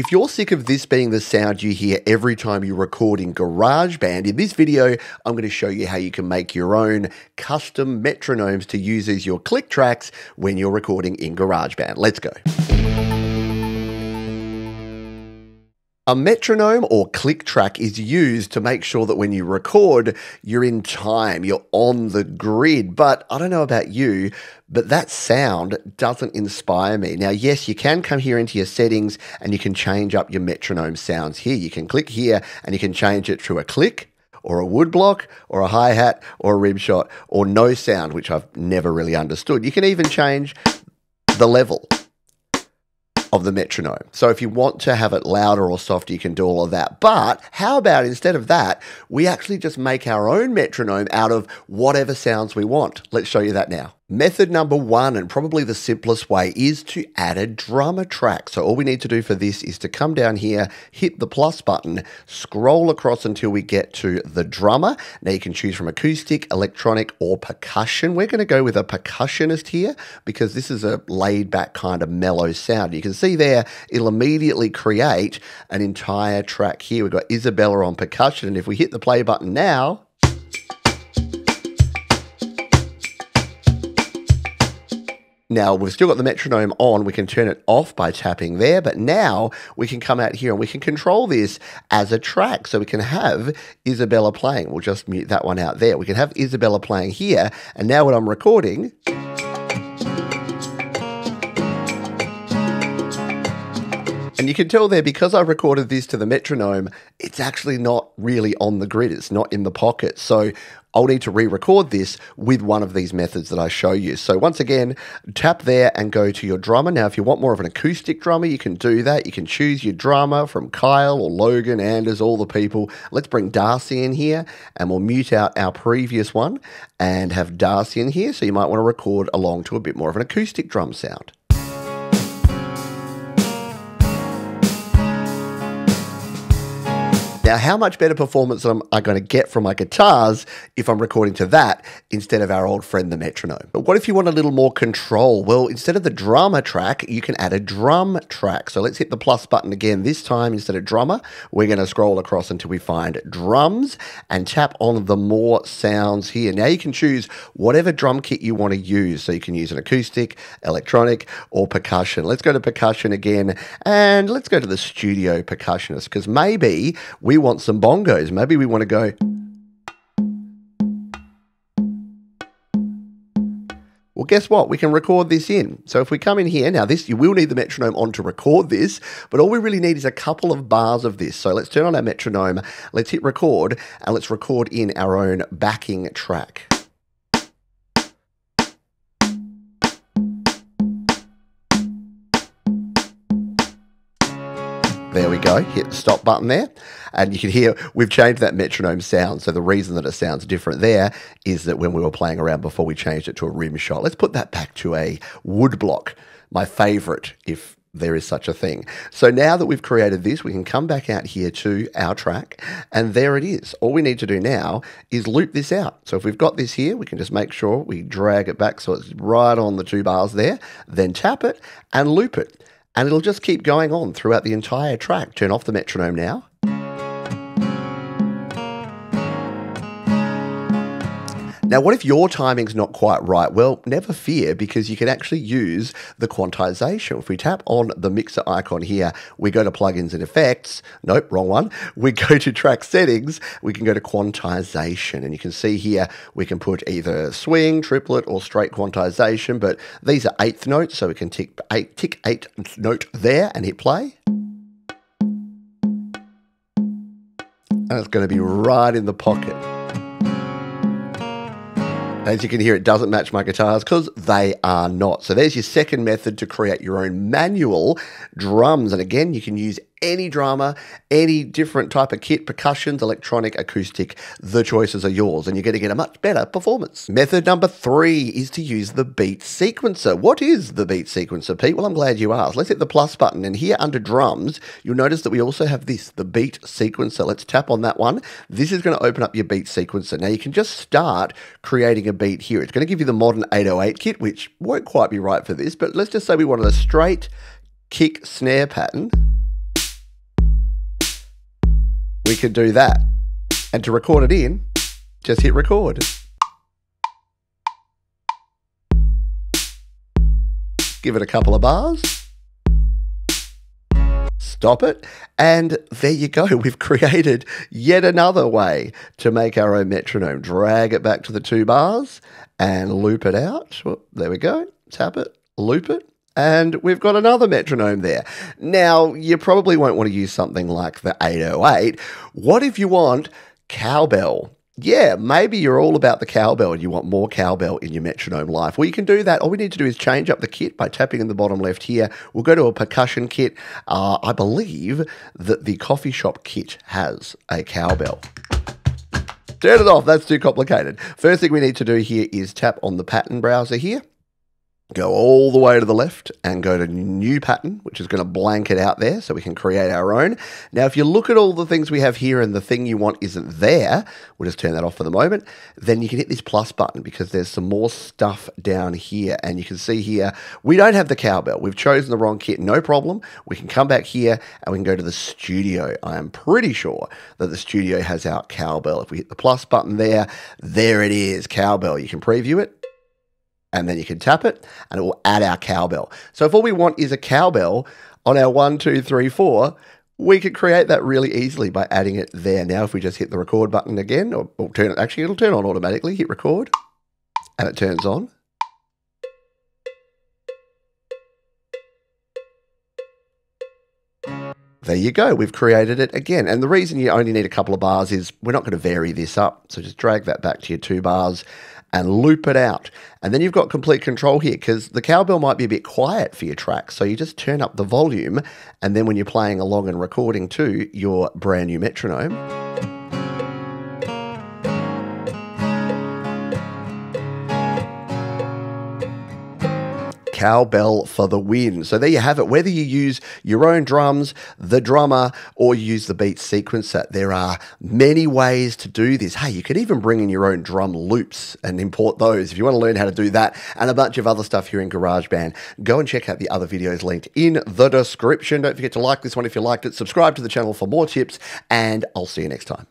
If you're sick of this being the sound you hear every time you record in GarageBand, in this video, I'm going to show you how you can make your own custom metronomes to use as your click tracks when you're recording in GarageBand. Let's go. A metronome or click track is used to make sure that when you record, you're in time, you're on the grid. But I don't know about you, but that sound doesn't inspire me. Now, yes, you can come here into your settings and you can change up your metronome sounds here. You can click here and you can change it to a click or a woodblock or a hi hat or a rim shot or no sound, which I've never really understood. You can even change the level of the metronome. So if you want to have it louder or softer, you can do all of that. But how about instead of that, we actually just make our own metronome out of whatever sounds we want? Let's show you that now. Method number one, and probably the simplest way, is to add a drummer track. So all we need to do for this is to come down here, hit the plus button, scroll across until we get to the drummer. Now you can choose from acoustic, electronic, or percussion. We're going to go with a percussionist here because this is a laid back kind of mellow sound. You can see there, it'll immediately create an entire track here. We've got Isabella on percussion, and if we hit the play button now, Now we've still got the metronome on, we can turn it off by tapping there, but now we can come out here and we can control this as a track. So we can have Isabella playing. We'll just mute that one out there. We can have Isabella playing here, and now when I'm recording, And you can tell there, because I recorded this to the metronome, it's actually not really on the grid. It's not in the pocket. So I'll need to re-record this with one of these methods that I show you. So once again, tap there and go to your drummer. Now, if you want more of an acoustic drummer, you can do that. You can choose your drummer from Kyle or Logan, Anders, all the people. Let's bring Darcy in here and we'll mute out our previous one and have Darcy in here. So you might want to record along to a bit more of an acoustic drum sound. Now, how much better performance am I going to get from my guitars if I'm recording to that instead of our old friend, the metronome? But what if you want a little more control? Well, instead of the drummer track, you can add a drum track. So let's hit the plus button again. This time, instead of drummer, we're going to scroll across until we find drums and tap on the more sounds here. Now you can choose whatever drum kit you want to use. So you can use an acoustic, electronic, or percussion. Let's go to percussion again and let's go to the studio percussionist because maybe we want some bongos. Maybe we want to go. Well, guess what? We can record this in. So if we come in here, now this, you will need the metronome on to record this, but all we really need is a couple of bars of this. So let's turn on our metronome, let's hit record, and let's record in our own backing track. There we go. Hit the stop button there. And you can hear we've changed that metronome sound. So the reason that it sounds different there is that when we were playing around before, we changed it to a rim shot. Let's put that back to a wood block, my favorite, if there is such a thing. So now that we've created this, we can come back out here to our track, and there it is. All we need to do now is loop this out. So if we've got this here, we can just make sure we drag it back so it's right on the two bars there, then tap it and loop it and it'll just keep going on throughout the entire track. Turn off the metronome now. Now, what if your timing's not quite right? Well, never fear because you can actually use the quantization. If we tap on the mixer icon here, we go to plugins and effects. Nope, wrong one. We go to track settings. We can go to quantization. And you can see here, we can put either swing, triplet, or straight quantization. But these are eighth notes, so we can tick eight, tick eight note there and hit play. And it's going to be right in the pocket. As you can hear, it doesn't match my guitars because they are not. So there's your second method to create your own manual drums. And again, you can use any drama, any different type of kit, percussions, electronic, acoustic, the choices are yours and you're going to get a much better performance. Method number three is to use the beat sequencer. What is the beat sequencer, Pete? Well, I'm glad you asked. Let's hit the plus button and here under drums, you'll notice that we also have this, the beat sequencer. Let's tap on that one. This is going to open up your beat sequencer. Now you can just start creating a beat here. It's going to give you the modern 808 kit, which won't quite be right for this, but let's just say we wanted a straight kick snare pattern we could do that. And to record it in, just hit record. Give it a couple of bars. Stop it. And there you go. We've created yet another way to make our own metronome. Drag it back to the two bars and loop it out. Well, there we go. Tap it, loop it, and we've got another metronome there. Now, you probably won't want to use something like the 808. What if you want cowbell? Yeah, maybe you're all about the cowbell and you want more cowbell in your metronome life. Well, you can do that. All we need to do is change up the kit by tapping in the bottom left here. We'll go to a percussion kit. Uh, I believe that the coffee shop kit has a cowbell. Turn it off, that's too complicated. First thing we need to do here is tap on the pattern browser here go all the way to the left and go to new pattern, which is going to blank it out there so we can create our own. Now, if you look at all the things we have here and the thing you want isn't there, we'll just turn that off for the moment, then you can hit this plus button because there's some more stuff down here. And you can see here, we don't have the cowbell. We've chosen the wrong kit, no problem. We can come back here and we can go to the studio. I am pretty sure that the studio has our cowbell. If we hit the plus button there, there it is, cowbell. You can preview it and then you can tap it and it will add our cowbell. So if all we want is a cowbell on our one, two, three, four, we could create that really easily by adding it there. Now, if we just hit the record button again, or, or turn it, actually, it'll turn on automatically. Hit record, and it turns on. There you go. We've created it again. And the reason you only need a couple of bars is we're not going to vary this up. So just drag that back to your two bars and loop it out. And then you've got complete control here because the cowbell might be a bit quiet for your track. So you just turn up the volume. And then when you're playing along and recording to your brand new metronome, cowbell for the win. So there you have it. Whether you use your own drums, the drummer, or use the beat sequencer, there are many ways to do this. Hey, you could even bring in your own drum loops and import those if you want to learn how to do that and a bunch of other stuff here in GarageBand. Go and check out the other videos linked in the description. Don't forget to like this one if you liked it, subscribe to the channel for more tips, and I'll see you next time.